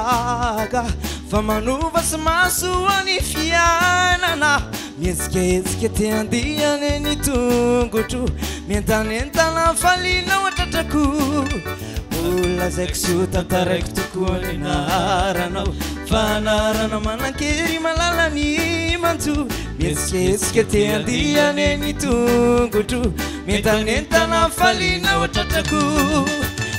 arfa manovasy masoany fianana mietsike etsike teandianentongotro mientanentanafalinna tratrakolazkottrak tokoy rnarmanakey lalany manmietsik esike te andiane n tongotro etaentanaalina tratrako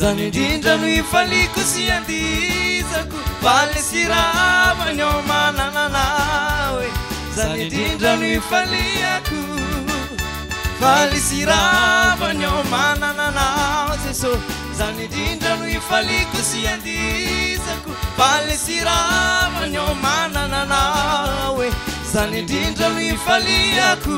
zany ndrindrano ifaliko sy andiako a savany ankoa savany omanananao ss any rindrano ifaliko sy anikoa sravanyoanananao e zany drindrano ifaliako